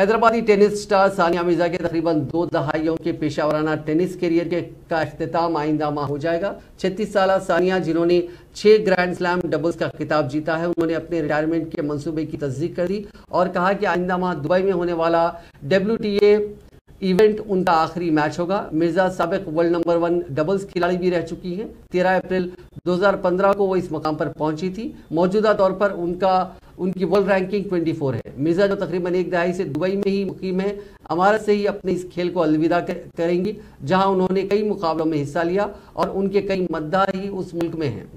Hyderabadi tennis star Sania Mirza के तकरीबन दो दहाइयों के पेशा वराना टेनिस करियर के का अख्ताम आइंदा माह हो जाएगा। छत्तीस साल सानिया, जिन्होंने छह ग्रैंड स्लैम डबल्स का खिताब जीता है, उन्होंने अपने रिटायरमेंट के मंसूबे की तस्दीक कर दी और कहा कि आइंदा माह दुबई में होने वाला डब्ल्यू इवेंट उनका आखिरी मैच होगा। मिर्ज़ा सबक वर्ल्ड नंबर वन डबल्स खिलाड़ी भी रह चुकी हैं। 13 अप्रैल 2015 को वो इस मकाम पर पहुँची थी। मौजूदा तौर पर उनका उनकी वर्ल्ड रैंकिंग 24 है। मिर्ज़ा जो तकरीबन एक दहाई से दुबई में ही मुकीम है अमारत से ही अपने इस खेल को अलविदा करेंगी, जहाँ उन्होंने कई मुकाबलों में हिस्सा लिया और उनके कई मद्दा ही उस मुल्क में हैं।